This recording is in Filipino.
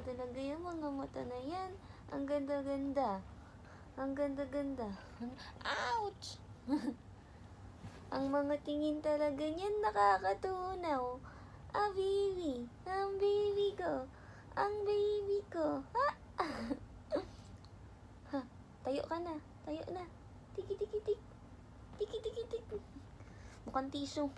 talaga yung mga mata na yan. Ang ganda-ganda. Ang ganda-ganda. Ouch! Ang mga tingin talaga niyan nakakatunaw. Ah, baby. Ang baby ko. Ang baby ko. Ha? ha? Tayo ka na. Tayo na. Tiki, tiki, tik. Tiki, tiki, tik. Mukhang tissue.